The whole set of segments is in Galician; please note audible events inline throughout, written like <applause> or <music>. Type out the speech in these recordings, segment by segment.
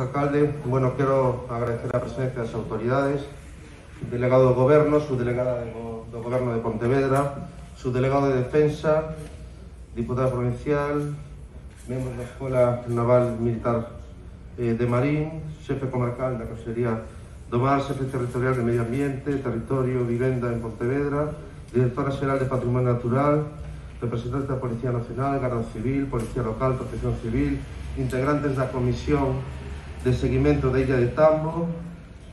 Alcalde. Bueno, quiero agradecer a presencia das autoridades, o delegado do Goberno, su delegada do, do Goberno de Pontevedra, su delegado de Defensa, diputada provincial, membros da Escola Naval Militar eh, de Marín, xefe comarcal da Consellería do Mar, xefe territorial de Medio Ambiente, Territorio, Vivenda en Pontevedra, directora xeral de Patrimonio Natural, representantes da Policía Nacional, Garda Civil, Policía Local, Protección Civil, integrantes da Comisión de seguimento da Illa de Tambo,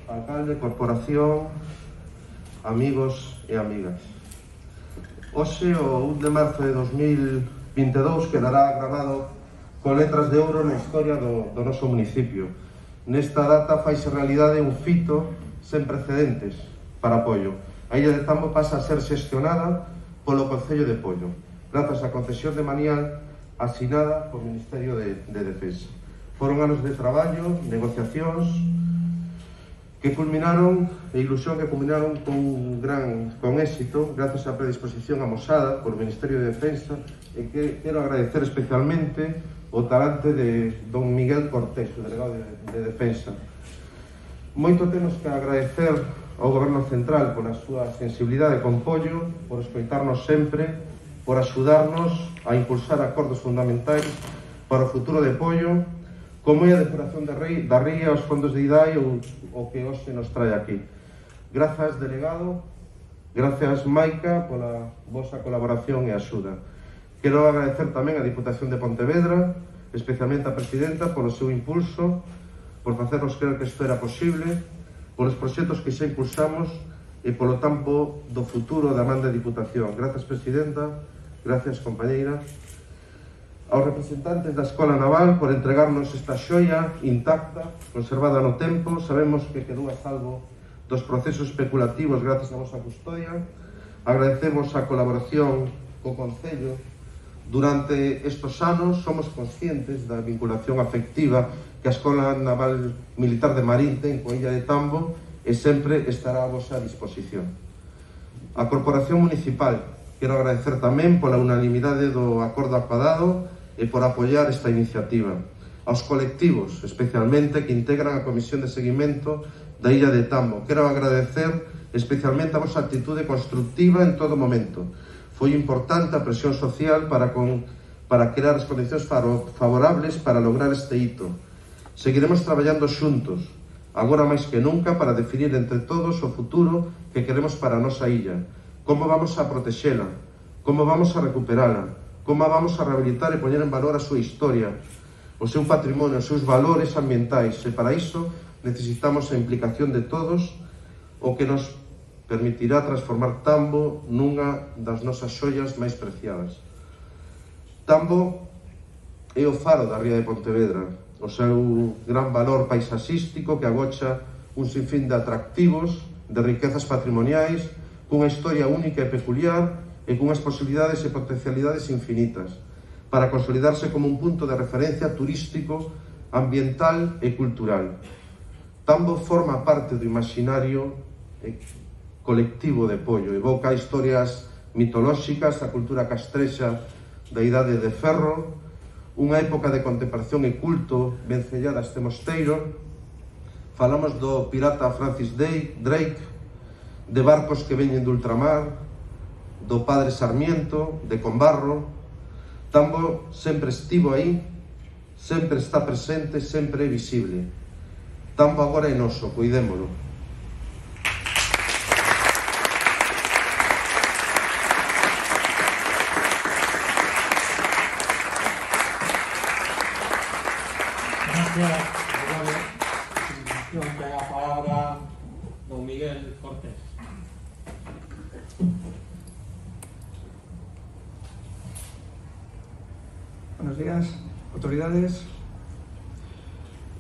alcalde, corporación, amigos e amigas. Hoxe, o 1 de marzo de 2022, quedará grabado con letras de ouro na historia do, do noso municipio. Nesta data faise realidade un fito sen precedentes para apoio. A Illa de Tambo pasa a ser xestionada polo Concello de Pollo, grazas á concesión de Manial asinada por Ministerio de, de Defensa. Foron anos de traballo, negociacións, que culminaron, e ilusión que culminaron con gran con éxito, gracias á predisposición amosada por Ministerio de Defensa, e que quero agradecer especialmente o talante de don Miguel Cortés, o delegado de, de Defensa. Moito temos que agradecer ao Goberno Central pola súa sensibilidade con pollo, por escoitarnos sempre, por axudarnos a impulsar acordos fundamentais para o futuro de pollo como é a depuración da rei, da Ría os fondos de IDAI ou o que hoxe nos trae aquí. Grazas, delegado, grazas, Maica, pola vosa colaboración e axuda. Quero agradecer tamén a Diputación de Pontevedra, especialmente a Presidenta, polo seu impulso, por facernos creer que isto era posible, polos proxectos que xa impulsamos e polo tampo do futuro da man da Diputación. Grazas, Presidenta, grazas, compañeira aos representantes da Escola Naval por entregarnos esta xoia intacta, conservada no tempo, sabemos que quedou a salvo dos procesos especulativos gracias a vosa custodia. Agradecemos a colaboración co Concello durante estos anos somos conscientes da vinculación afectiva que a Escola Naval Militar de Marín ten coa Illa de Tambo e sempre estará a vosa disposición. A Corporación Municipal quero agradecer tamén pola unanimidade do acordo acordado e por apoiar esta iniciativa. Aos colectivos, especialmente, que integran a Comisión de Seguimento da Illa de Tambo. Quero agradecer especialmente a vosa actitude constructiva en todo momento. Foi importante a presión social para con para crear as condicións favorables para lograr este hito. Seguiremos traballando xuntos, agora máis que nunca para definir entre todos o futuro que queremos para a nosa illa, como vamos a protexela, como vamos a recuperala, Como vamos a rehabilitar e poñer en valor a súa historia, o seu patrimonio, os seus valores ambientais. E para iso necesitamos a implicación de todos o que nos permitirá transformar Tambo nunha das nosas xoias máis preciadas. Tambo é o faro da ría de Pontevedra, o seu gran valor paisaxístico que agocha un sinfín de atractivos, de riquezas patrimoniais, cunha historia única e peculiar e cunhas posibilidades e potencialidades infinitas para consolidarse como un punto de referencia turístico, ambiental e cultural. Tambo forma parte do imaginario eh, colectivo de Pollo, evoca historias mitolóxicas a cultura castrexa da Idade de Ferro, unha época de contemplación e culto vencellada este mosteiro, falamos do pirata Francis Drake, de barcos que veñen de ultramar, do padre Sarmiento, de Combarro. Tambo sempre estivo aí, sempre está presente, sempre é visible. Tambo agora é noso, cuidémolo. Autoridades.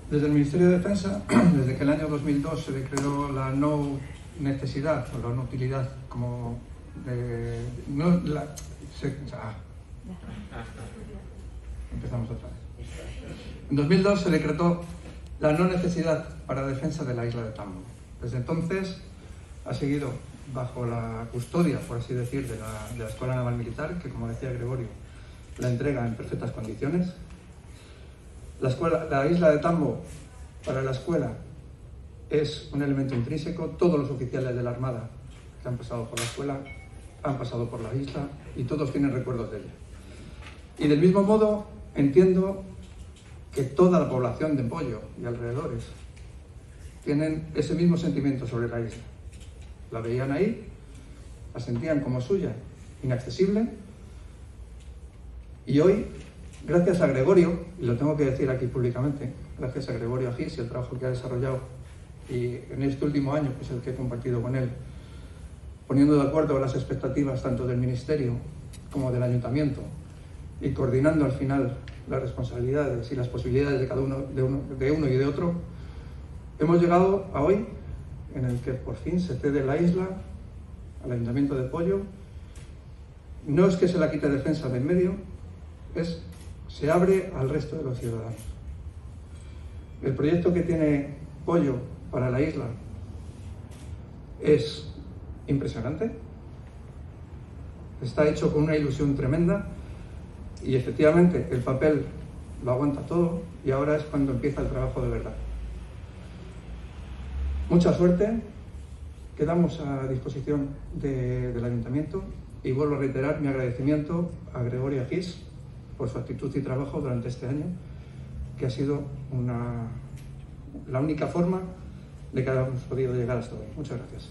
Desde el Ministerio de Defensa, <clears throat> desde que el año 2002 se declaró la no necesidad o la no utilidad como de, no, la, se, ah, empezamos otra vez. En 2002 se decretó la no necesidad para defensa de la isla de Tambo. Desde entonces ha seguido bajo la custodia, por así decir, de la, de la Escuela Naval Militar, que como decía Gregorio, la entrega en perfectas condiciones. La, isla de Tambo para la escuela es un elemento intrínseco. Todos los oficiales de la Armada que han pasado por la escuela han pasado por la isla y todos tienen recuerdos de ella. Y del mismo modo entiendo que toda la población de Pollo y alrededores tienen ese mismo sentimiento sobre la isla. La veían ahí, la sentían como suya, inaccesible, y hoy, gracias a Gregorio, y lo tengo que decir aquí públicamente, gracias a Gregorio Agis y el trabajo que ha desarrollado, y en este último año, que es el que he compartido con él, poniendo de acuerdo las expectativas tanto del Ministerio como del Ayuntamiento, y coordinando al final las responsabilidades y las posibilidades de cada uno de, uno de uno y de otro, hemos llegado a hoy en el que por fin se cede la isla al Ayuntamiento de Pollo. No es que se la quite defensa de en medio, es se abre al resto de los ciudadanos. El proyecto que tiene Pollo para la isla es impresionante, está hecho con una ilusión tremenda y efectivamente el papel lo aguanta todo y ahora es cuando empieza el trabajo de verdad. Mucha suerte, quedamos a disposición del ayuntamiento y vuelvo a reiterar mi agradecimiento a Gregoria Gis por su actitud y trabajo durante este año, que ha sido una, la única forma de que hayamos podido llegar hasta hoy. Muchas gracias.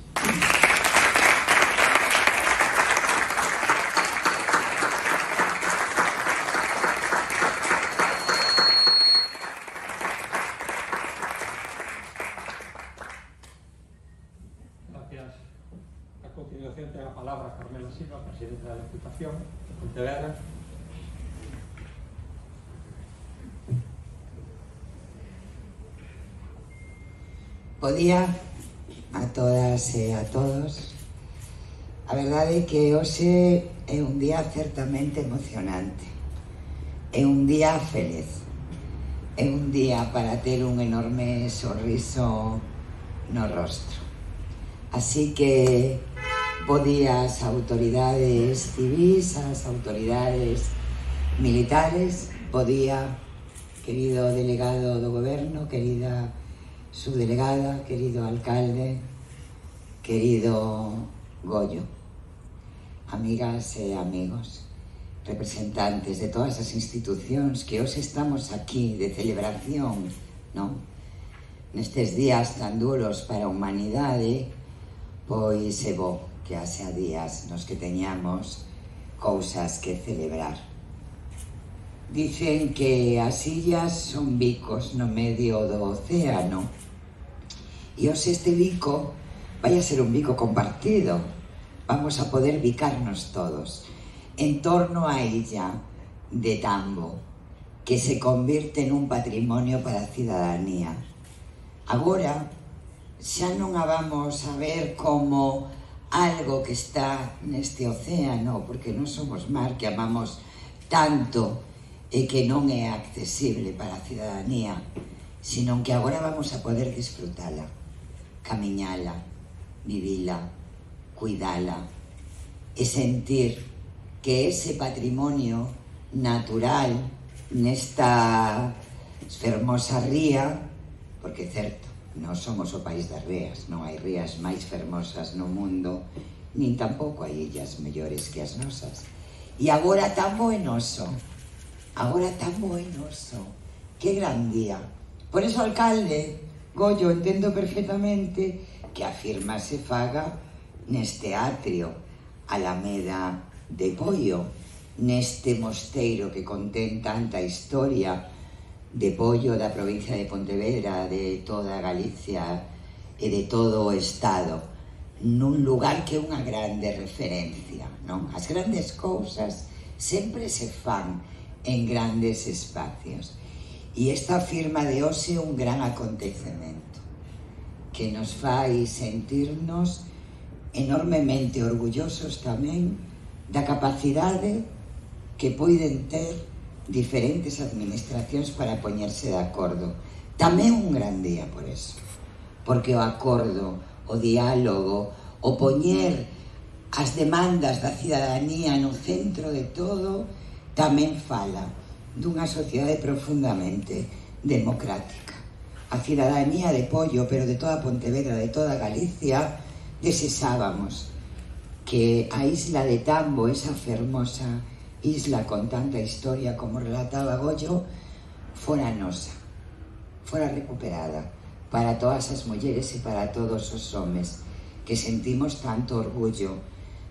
presidente de la Diputación de Pontevedra. O día a todas e a todos. A verdade é que hoxe é un día certamente emocionante. É un día feliz. É un día para ter un enorme sorriso no rostro. Así que bo día ás autoridades civis, ás autoridades militares, bo día, querido delegado do goberno, querida su delegada, querido alcalde, querido Goyo, amigas e amigos, representantes de todas as institucións que hoxe estamos aquí de celebración, non? Nestes días tan duros para a humanidade, pois é bo que haxa días nos que teñamos cousas que celebrar. Dicen que as illas son bicos no medio do océano, Y os este bico vaya a ser un bico compartido. Vamos a poder bicarnos todos en torno a ella de tambo, que se convirte en un patrimonio para a cidadanía. Agora, xa non a vamos a ver como algo que está neste océano, porque non somos mar que amamos tanto e que non é accesible para a cidadanía, sino que agora vamos a poder disfrutala camiñala, vivila, cuidala e sentir que ese patrimonio natural nesta fermosa ría, porque certo, non somos o país das rías, non hai rías máis fermosas no mundo, nin tampouco hai illas mellores que as nosas. E agora tan buenoso, agora tan buenoso, que gran día. Por eso, alcalde, Goyo entendo perfectamente que a firma se faga neste atrio, Alameda de Pollo, neste mosteiro que contén tanta historia de Pollo da provincia de Pontevedra, de toda Galicia e de todo o Estado nun lugar que é unha grande referencia. Non? As grandes cousas sempre se fan en grandes espacios. E esta firma de hoxe un gran acontecemento que nos fai sentirnos enormemente orgullosos tamén da capacidade que poiden ter diferentes administracións para poñerse de acordo. Tamén un gran día por eso, porque o acordo, o diálogo, o poñer as demandas da cidadanía no centro de todo, tamén fala dunha sociedade profundamente democrática. A cidadanía de Pollo, pero de toda Pontevedra, de toda Galicia, desesábamos que a isla de Tambo, esa fermosa isla con tanta historia como relataba Goyo, fora nosa, fora recuperada para todas as mulleres e para todos os homes que sentimos tanto orgullo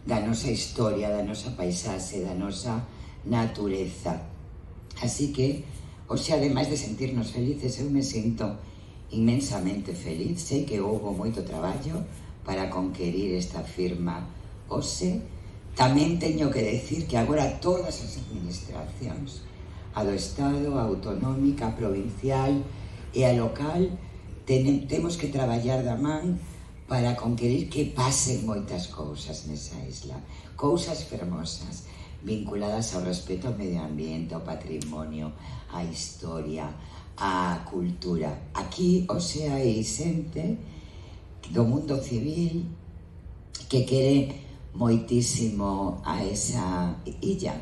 da nosa historia, da nosa paisaxe, da nosa natureza. Así que, hoxe, ademais de sentirnos felices, eu me sinto inmensamente feliz. Sei que houve moito traballo para conquerir esta firma hoxe. Tamén teño que decir que agora todas as administracións, a do Estado, a autonómica, a provincial e a local, ten, temos que traballar da man para conquerir que pasen moitas cousas nesa isla, cousas fermosas vinculadas ao respeto ao medio ambiente, ao patrimonio, á historia, á cultura. Aquí, o sea, hai xente do mundo civil que quere moitísimo a esa illa.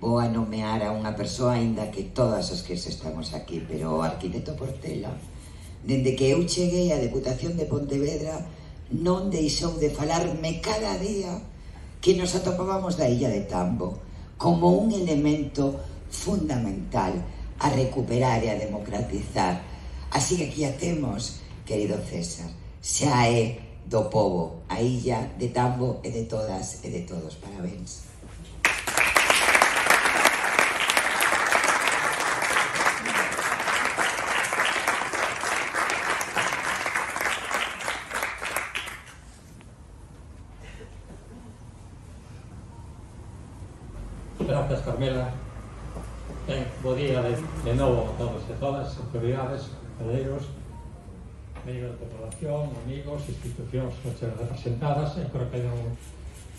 Vou a nomear a unha persoa, aínda que todas as que estamos aquí, pero o arquitecto Portela, dende que eu cheguei á Deputación de Pontevedra, non deixou de falarme cada día que nos atopábamos da illa de Tambo como un elemento fundamental a recuperar e a democratizar. Así que aquí a temos, querido César, xa é do povo, a illa de Tambo e de todas e de todos. Parabéns. Carmela ben, bo día de, de novo a todos e todas autoridades, cadeiros medio da población, amigos, institucións representadas e creo que non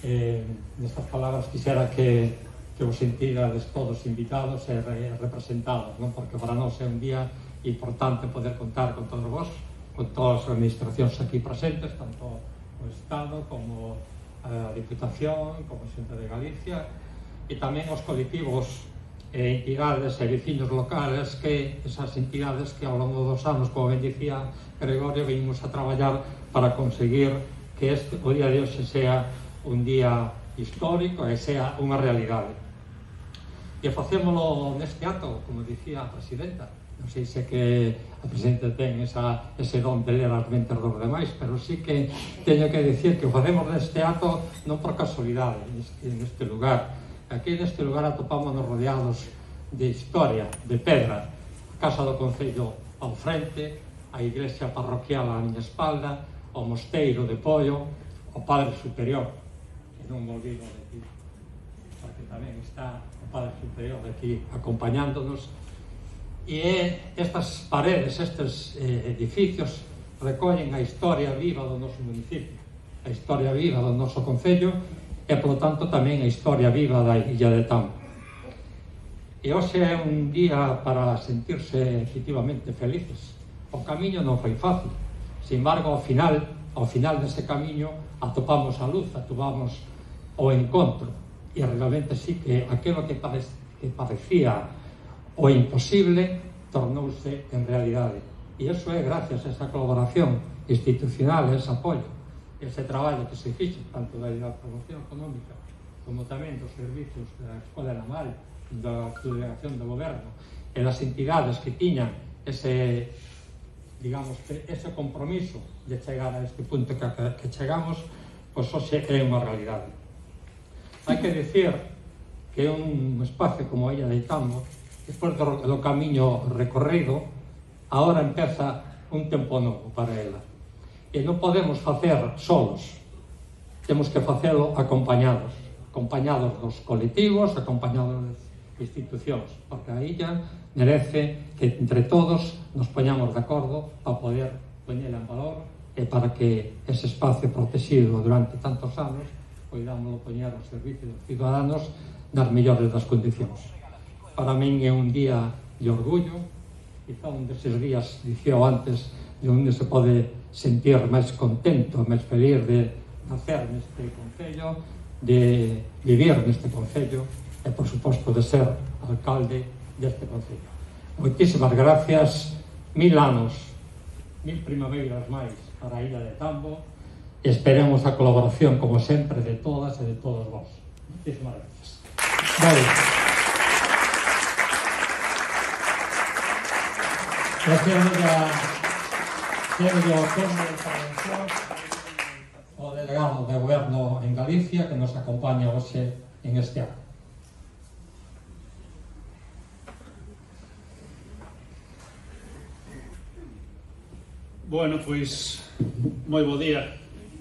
eh, nestas palabras quixera que, que vos sentirades todos invitados e re, representados, non? porque para nós é un día importante poder contar con todos vos, con todas as administracións aquí presentes, tanto o Estado como a Diputación, como a Xunta de Galicia, e tamén os colectivos e entidades e vecinos locales que esas entidades que ao longo dos anos, como ben dicía Gregorio, vimos a traballar para conseguir que este, o día de hoxe sea un día histórico e sea unha realidade. E facémolo neste acto, como dicía a presidenta. Non sei se que a presidenta ten esa, ese don de ler as mentes dos demais, pero sí que teño que dicir que o facemos neste acto non por casualidade, neste, neste lugar, Aquí neste lugar atopámonos rodeados de historia, de pedra, A Casa do Concello ao frente, a igrexa parroquial á miña espalda, o mosteiro de Pollo, o Padre Superior, que non me olvido de ti, porque tamén está o Padre Superior de aquí acompañándonos, e é estas paredes, estes eh, edificios, recollen a historia viva do noso municipio, a historia viva do noso Concello, e, polo tanto, tamén a historia viva da Illa de Tampa. E hoxe é un día para sentirse efectivamente felices. O camiño non foi fácil. Sin embargo, ao final, ao final deste camiño atopamos a luz, atopamos o encontro. E realmente sí que aquilo que, pare, que parecía o imposible tornouse en realidade. E iso é gracias a esa colaboración institucional, a ese apoio ese traballo que se fixe tanto da promoción económica como tamén dos servicios da Escola Naval da delegación do goberno e das entidades que tiñan ese digamos, ese compromiso de chegar a este punto que, que chegamos pois hoxe é unha realidade. Hai que dicir que un espacio como a Illa de Itambo despois do, do camiño recorrido ahora empeza un tempo novo para ela. E non podemos facer solos. Temos que facelo acompañados. Acompañados dos colectivos, acompañados das institucións. Porque a illa merece que entre todos nos poñamos de acordo para poder poñela en valor e para que ese espacio protegido durante tantos anos poidámoslo poñer ao servicio dos ciudadanos das mellores das condicións. Para min é un día de orgullo, quizá un deses días, dicía antes, e onde se pode sentir máis contento, máis feliz de nacer neste Concello, de vivir neste Concello e, por suposto, de ser alcalde deste Concello. Moitísimas gracias, mil anos, mil primaveiras máis para a Illa de Tambo, esperemos a colaboración, como sempre, de todas e de todos vós. Muchísimas gracias. Vale. Gracias a Sergio ao tema desta o delegado de goberno en Galicia que nos acompaña hoxe en este acto. Bueno, pois, moi bo día,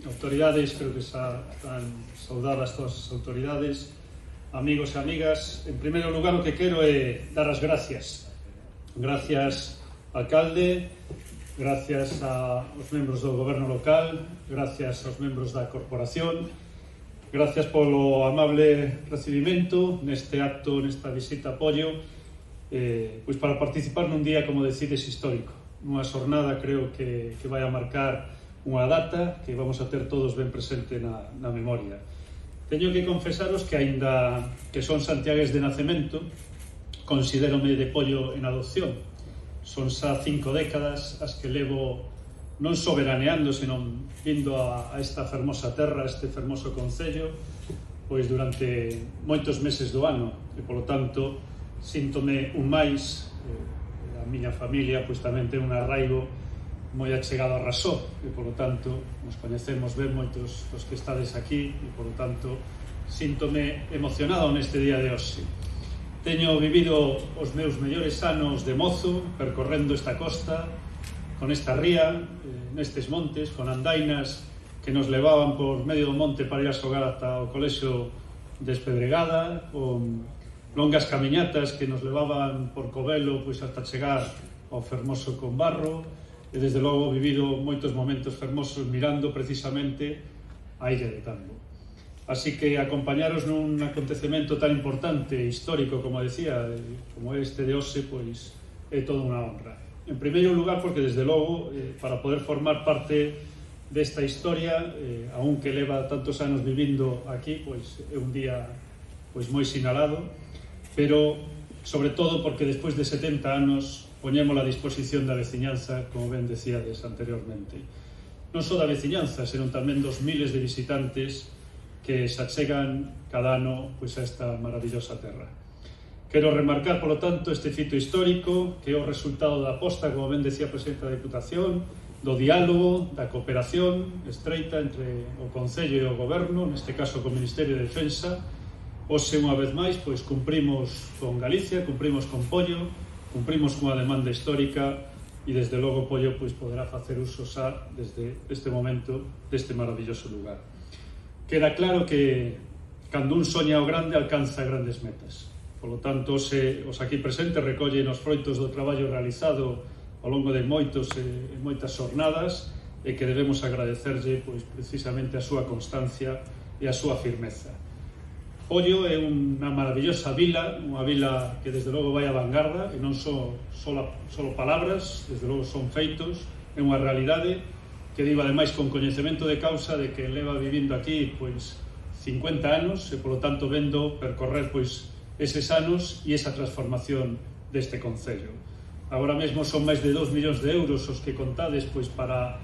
autoridades, creo que xa están saudadas todas as autoridades, amigos e amigas. En primeiro lugar, o que quero é dar as gracias. Gracias, alcalde, gracias aos membros do goberno local, gracias aos membros da corporación, gracias polo amable recibimento neste acto, nesta visita apoio, eh, pois para participar nun día, como decides, histórico. Nunha xornada creo que, que vai a marcar unha data que vamos a ter todos ben presente na, na memoria. Teño que confesaros que aínda que son santiagues de nacemento, considérome de pollo en adopción, Son xa cinco décadas as que levo non soberaneando, senón vindo a, a esta fermosa terra, a este fermoso concello, pois durante moitos meses do ano. E polo tanto síntome un máis eh, a miña familia pois tamén ten un arraigo moi achegado a Rasó e polo tanto nos coñecemos ben moitos dos que estades aquí e polo tanto síntome emocionado neste día de hoxe. Teño vivido os meus mellores anos de mozo percorrendo esta costa, con esta ría, eh, nestes montes, con andainas que nos levaban por medio do monte para ir a xogar ata o colexo de con longas camiñatas que nos levaban por Covelo pois ata chegar ao fermoso con barro, e desde logo vivido moitos momentos fermosos mirando precisamente a illa de Tambo. Así que acompañaros nun acontecemento tan importante, e histórico, como decía, como este de OSE, pois é toda unha honra. En primeiro lugar, porque desde logo, eh, para poder formar parte desta historia, eh, aun que leva tantos anos vivindo aquí, pois é un día pois moi sinalado, pero sobre todo porque despois de 70 anos poñemos a disposición da veciñanza, como ben decíades anteriormente. Non só da veciñanza, senón tamén dos miles de visitantes que se achegan cada ano pois, a esta maravillosa terra. Quero remarcar, polo tanto, este fito histórico que é o resultado da aposta, como ben decía a Presidenta da Diputación, do diálogo, da cooperación estreita entre o Concello e o Goberno, neste caso co Ministerio de Defensa. Ose, unha vez máis, pois cumprimos con Galicia, cumprimos con Pollo, cumprimos cunha demanda histórica e desde logo Pollo pois poderá facer uso xa desde este momento deste maravilloso lugar queda claro que cando un soña o grande alcanza grandes metas. Polo tanto, se eh, os aquí presentes recollen os froitos do traballo realizado ao longo de moitos e moitas xornadas e que debemos agradecerlle pois, precisamente a súa constancia e a súa firmeza. Ollo é unha maravillosa vila, unha vila que desde logo vai a vanguarda e non son só, só, só palabras, desde logo son feitos, é unha realidade que digo ademais con coñecemento de causa de que leva vivindo aquí pois 50 anos e polo tanto vendo percorrer pois eses anos e esa transformación deste concello. Agora mesmo son máis de 2 millóns de euros os que contades pois para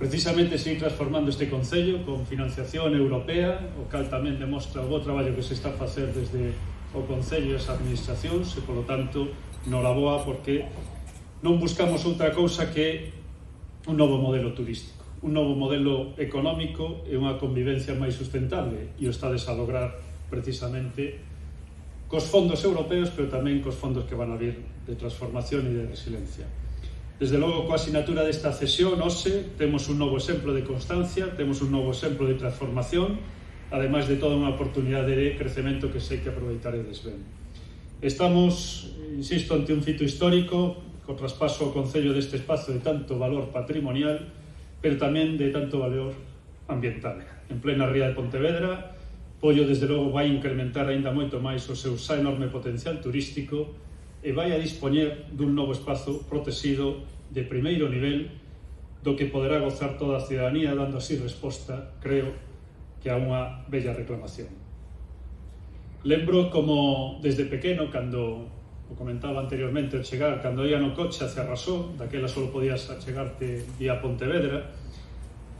precisamente seguir transformando este concello con financiación europea, o cal tamén demostra o bo traballo que se está a facer desde o concello e as administracións e polo tanto, boa porque non buscamos outra cousa que un novo modelo turístico, un novo modelo económico e unha convivencia máis sustentable e o estades a lograr precisamente cos fondos europeos pero tamén cos fondos que van a vir de transformación e de resiliencia. Desde logo, coa asignatura desta cesión, OSE, temos un novo exemplo de constancia, temos un novo exemplo de transformación, ademais de toda unha oportunidade de crecemento que sei que aproveitar e desven. Estamos, insisto, ante un fito histórico co traspaso ao Concello deste espazo de tanto valor patrimonial, pero tamén de tanto valor ambiental. En plena ría de Pontevedra, Pollo, desde logo, vai incrementar aínda moito máis o seu xa enorme potencial turístico e vai a dispoñer dun novo espazo protegido de primeiro nivel do que poderá gozar toda a ciudadanía dando así resposta, creo, que a unha bella reclamación. Lembro como desde pequeno, cando o comentaba anteriormente, el chegar, cando ia no coche hacia Rasó, daquela só podías achegarte vía Pontevedra,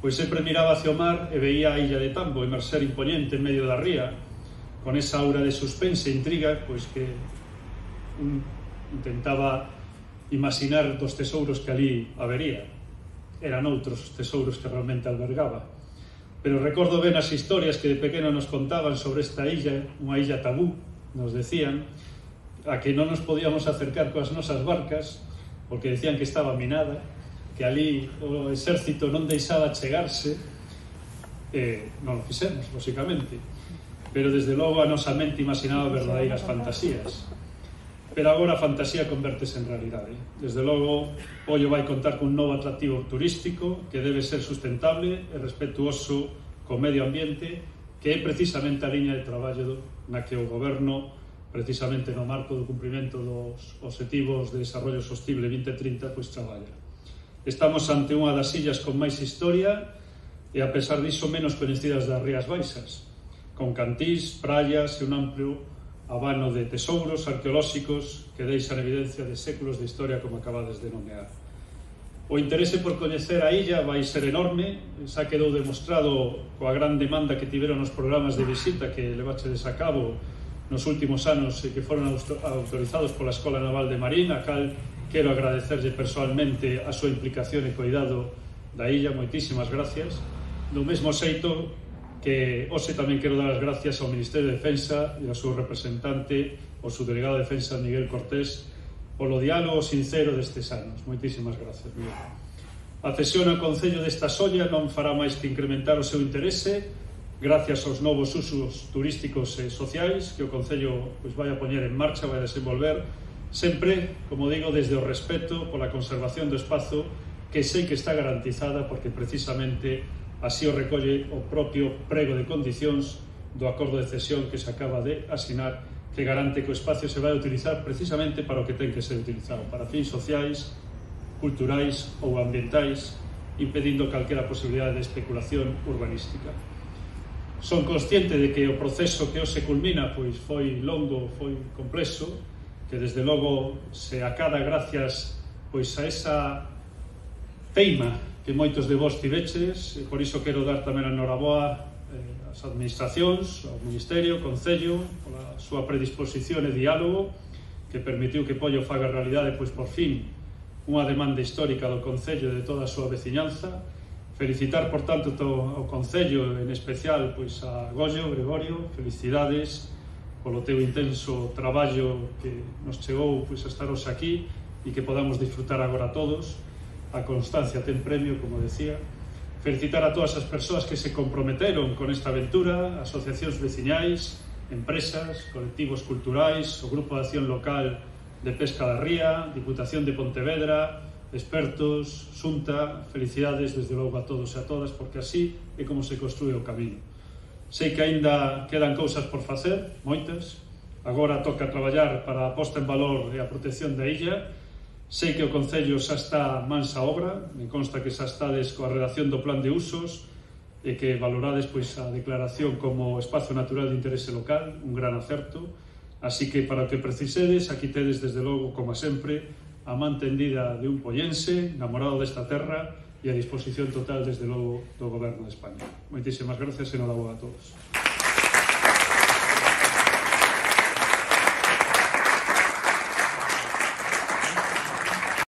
pois sempre miraba hacia o mar e veía a illa de Tambo emerxer imponente en medio da ría, con esa aura de suspense e intriga, pois que un intentaba imaginar dos tesouros que ali habería. Eran outros os tesouros que realmente albergaba. Pero recordo ben as historias que de pequeno nos contaban sobre esta illa, unha illa tabú, nos decían, a que non nos podíamos acercar coas nosas barcas porque decían que estaba minada que ali o exército non deixaba chegarse eh, non o fixemos, lóxicamente. Pero desde logo a nosa mente imaginaba verdadeiras fantasías. Pero agora a fantasía convertese en realidade. Desde logo Ollo vai contar cun novo atractivo turístico que debe ser sustentable e respetuoso co medio ambiente que é precisamente a liña de traballo na que o goberno precisamente no marco do cumprimento dos objetivos de desarrollo sostible 2030, pois traballa. Estamos ante unha das illas con máis historia e, a pesar diso, menos conhecidas das Rías Baixas, con cantís, praias e un amplio abano de tesouros arqueolóxicos que deixan evidencia de séculos de historia como acabades de nomear. O interese por coñecer a illa vai ser enorme, xa quedou demostrado coa gran demanda que tiveron os programas de visita que levaxedes a cabo nos últimos anos eh, que foron autorizados pola Escola Naval de Marín, a cal quero agradecerlle personalmente a súa implicación e cuidado da illa, moitísimas gracias. Do mesmo xeito que hoxe tamén quero dar as gracias ao Ministerio de Defensa e ao seu representante, o seu delegado de Defensa, Miguel Cortés, polo diálogo sincero destes anos. Moitísimas gracias, Miguel. A cesión ao Concello desta solla non fará máis que incrementar o seu interese gracias aos novos usos turísticos e sociais que o Concello pois, vai a poñer en marcha, vai a desenvolver, sempre, como digo, desde o respeto pola conservación do espazo que sei que está garantizada porque precisamente así o recolle o propio prego de condicións do acordo de cesión que se acaba de asinar que garante que o espacio se vai a utilizar precisamente para o que ten que ser utilizado, para fins sociais, culturais ou ambientais, impedindo calquera posibilidade de especulación urbanística son consciente de que o proceso que hoxe culmina pois foi longo, foi complexo, que desde logo se acada gracias pois a esa teima que moitos de vos tiveches, e por iso quero dar tamén a noraboa eh, as administracións, ao Ministerio, ao Concello, pola súa predisposición e diálogo, que permitiu que Pollo faga realidade pois por fin unha demanda histórica do Concello e de toda a súa veciñanza, Felicitar, por tanto, to, ao Concello, en especial pois a Goyo, Gregorio, felicidades polo teu intenso traballo que nos chegou pois, a estaros aquí e que podamos disfrutar agora todos. A constancia ten premio, como decía. Felicitar a todas as persoas que se comprometeron con esta aventura, asociacións veciñais, empresas, colectivos culturais, o Grupo de Acción Local de Pesca da Ría, Diputación de Pontevedra, expertos, xunta, felicidades desde logo a todos e a todas porque así é como se construe o camino. Sei que aínda quedan cousas por facer, moitas. Agora toca traballar para a posta en valor e a protección da illa. Sei que o Concello xa está mansa obra, me consta que xa estades coa redacción do plan de usos e que valorades pois a declaración como espazo natural de interese local, un gran acerto. Así que para o que precisedes, aquí tedes desde logo, como sempre, a man tendida de un pollense, namorado desta terra e a disposición total, desde logo, do Goberno de España. Moitísimas gracias e enhorabuá a todos.